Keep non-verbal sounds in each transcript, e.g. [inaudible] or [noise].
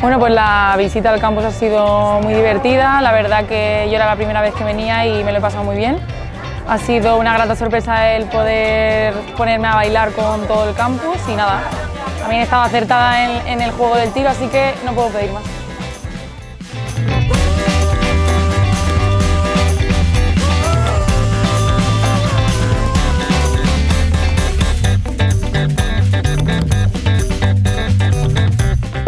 pues la visita al campus ha sido muy divertida, la verdad que yo era la primera vez que venía y me lo he pasado muy bien. Ha sido una grata sorpresa el poder ponerme a bailar con todo el campus y nada, también estaba acertada en el juego del tiro, así que no puedo pedir más.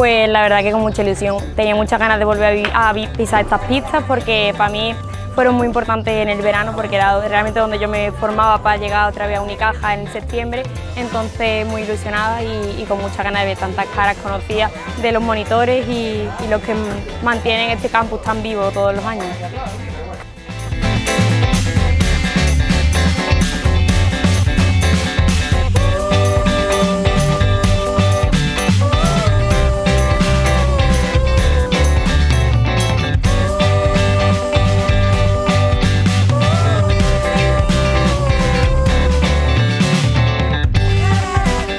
Pues la verdad que con mucha ilusión. Tenía muchas ganas de volver a, pisar estas pistas porque para mí fueron muy importantes en el verano porque era realmente donde yo me formaba para llegar otra vez a Unicaja en septiembre, entonces muy ilusionada y, con muchas ganas de ver tantas caras conocidas de los monitores y, y los que mantienen este campus tan vivo todos los años.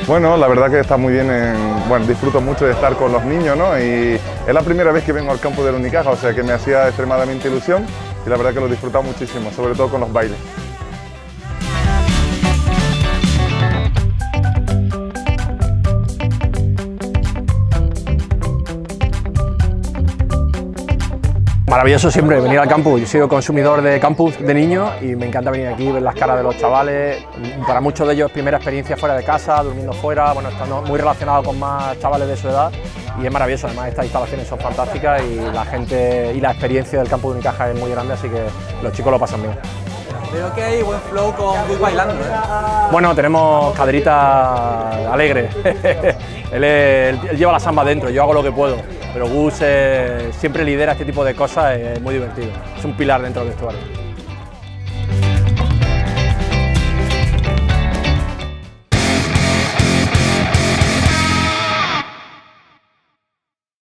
Bueno, la verdad que está muy bien, bueno, disfruto mucho de estar con los niños, ¿no? Y es la primera vez que vengo al campo de la Unicaja, o sea que me hacía extremadamente ilusión y la verdad que lo he disfrutado muchísimo, sobre todo con los bailes. Maravilloso siempre venir al campus. Yo he sido consumidor de campus de niños y me encanta venir aquí, ver las caras de los chavales. Para muchos de ellos primera experiencia fuera de casa, durmiendo fuera, bueno, estando muy relacionado con más chavales de su edad y es maravilloso. Además estas instalaciones son fantásticas y la gente y la experiencia del campus de Unicaja es muy grande, así que los chicos lo pasan bien. Veo que hay buen flow con bailando. ¿eh? Bueno, tenemos caderita alegre. [laughs] él, él, lleva la samba dentro, yo hago lo que puedo pero Gus eh, siempre lidera este tipo de cosas, es muy divertido, es un pilar dentro del vestuario.